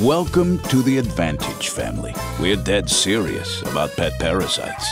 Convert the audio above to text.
Welcome to the Advantage family. We're dead serious about pet parasites.